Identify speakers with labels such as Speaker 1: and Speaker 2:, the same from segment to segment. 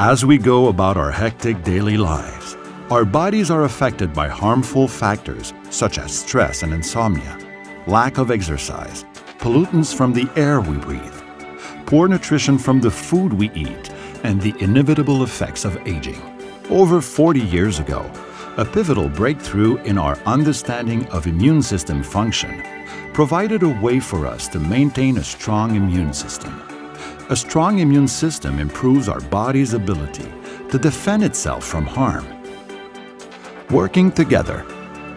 Speaker 1: As we go about our hectic daily lives, our bodies are affected by harmful factors such as stress and insomnia, lack of exercise, pollutants from the air we breathe, poor nutrition from the food we eat, and the inevitable effects of aging. Over 40 years ago, a pivotal breakthrough in our understanding of immune system function provided a way for us to maintain a strong immune system. A strong immune system improves our body's ability to defend itself from harm. Working together,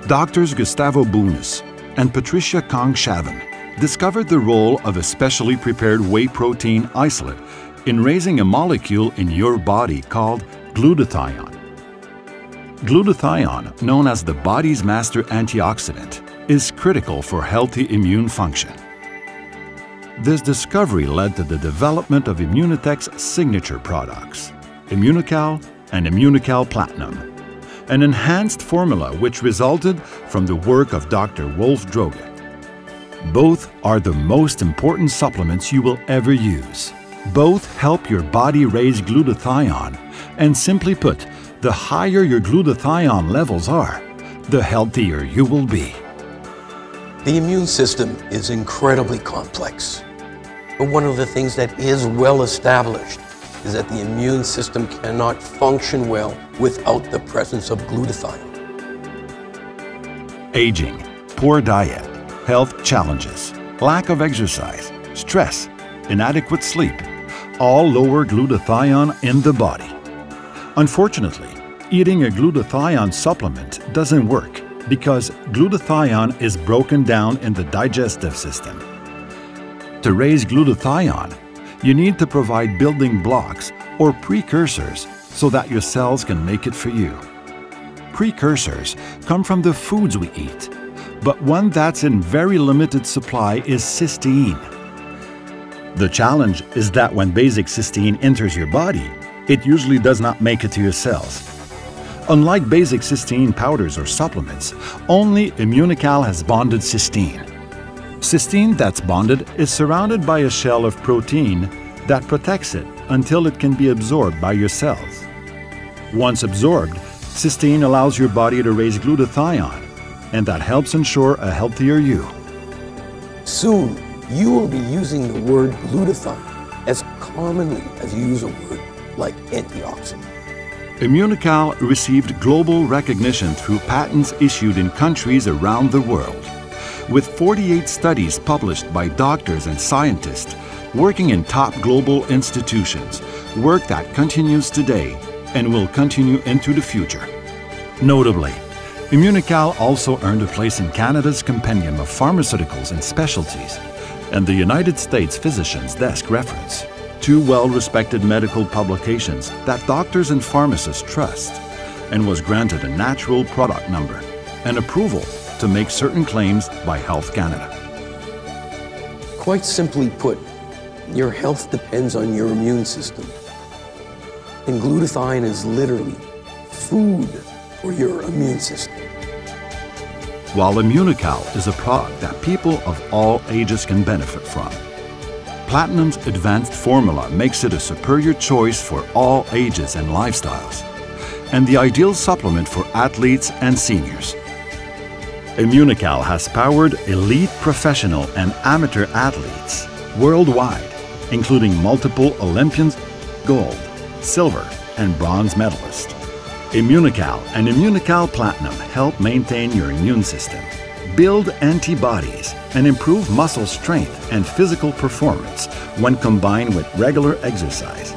Speaker 1: doctors Gustavo Bounous and Patricia Kongshavn discovered the role of a specially prepared whey protein isolate in raising a molecule in your body called glutathione. Glutathione, known as the body's master antioxidant, is critical for healthy immune function. This discovery led to the development of Immunotec's signature products, Immunocal and Immunocal Platinum, an enhanced formula which resulted from the work of Dr. Wulf Droge. Both are the most important supplements you will ever use. Both help your body raise glutathione, and simply put, the higher your glutathione levels are, the healthier you will be.
Speaker 2: The immune system is incredibly complex. But one of the things that is well established is that the immune system cannot function well without the presence of glutathione.
Speaker 1: Aging, poor diet, health challenges, lack of exercise, stress, inadequate sleep, all lower glutathione in the body. Unfortunately, eating a glutathione supplement doesn't work because glutathione is broken down in the digestive system to raise glutathione, you need to provide building blocks or precursors so that your cells can make it for you. Precursors come from the foods we eat, but one that's in very limited supply is cysteine. The challenge is that when basic cysteine enters your body, it usually does not make it to your cells. Unlike basic cysteine powders or supplements, only Immunocal has bonded cysteine. Cysteine that's bonded is surrounded by a shell of protein that protects it until it can be absorbed by your cells. Once absorbed, cysteine allows your body to raise glutathione, and that helps ensure a healthier you.
Speaker 2: Soon, you will be using the word glutathione as commonly as you use a word like antioxidant.
Speaker 1: Immunocal received global recognition through patents issued in countries around the world with 48 studies published by doctors and scientists working in top global institutions, work that continues today and will continue into the future. Notably, Immunocal also earned a place in Canada's Compendium of Pharmaceuticals and Specialties and the United States Physician's Desk reference, two well-respected medical publications that doctors and pharmacists trust, and was granted a natural product number, an approval to make certain claims by Health Canada.
Speaker 2: Quite simply put, your health depends on your immune system. And glutathione is literally food for your immune system.
Speaker 1: While Immunocal is a product that people of all ages can benefit from, Platinum's advanced formula makes it a superior choice for all ages and lifestyles, and the ideal supplement for athletes and seniors. Immunocal has powered elite professional and amateur athletes worldwide, including multiple Olympians, gold, silver, and bronze medalists. Immunocal and Immunocal Platinum help maintain your immune system, build antibodies, and improve muscle strength and physical performance when combined with regular exercise.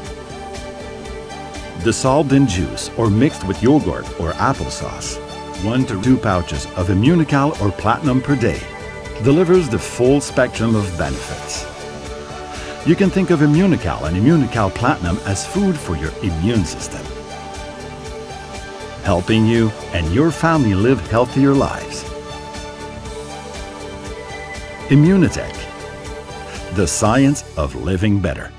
Speaker 1: Dissolved in juice or mixed with yogurt or applesauce, one to two pouches of Immunocal or Platinum per day delivers the full spectrum of benefits. You can think of Immunocal and Immunocal Platinum as food for your immune system, helping you and your family live healthier lives. Immunotec, the science of living better.